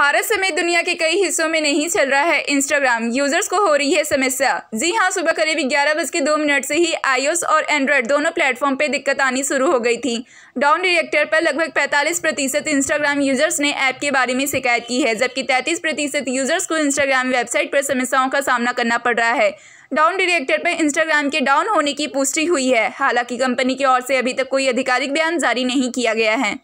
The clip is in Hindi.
भारत समेत दुनिया के कई हिस्सों में नहीं चल रहा है इंस्टाग्राम यूज़र्स को हो रही है समस्या। जी हाँ, सुबह करीब ग्यारह बज के दो मिनट से ही आईओएस और एंड्रॉयड दोनों प्लेटफॉर्म पे दिक्कत आनी शुरू हो गई थी। डाउन रिएक्टर पर लगभग 45 प्रतिशत इंस्टाग्राम यूज़र्स ने ऐप के बारे में शिकायत की है, जबकि 33 प्रतिशत यूज़र्स को इंस्टाग्राम वेबसाइट पर समस्याओं का सामना करना पड़ रहा है। डाउन डिरेक्टर पर इंस्टाग्राम के डाउन होने की पुष्टि हुई है। हालाँकि कंपनी की ओर से अभी तक कोई आधिकारिक बयान जारी नहीं किया गया है।